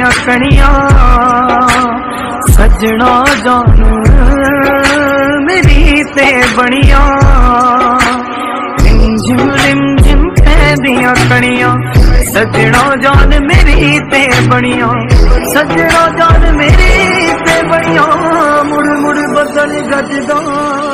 दियाँ सजना जान मेरी ते बनिया रिमझिम रिमझिम दिया कड़िया सजना जान मेरी ते बनिया सजना जान मेरी ते बनिया मुड़ मुड़ बदल गजदा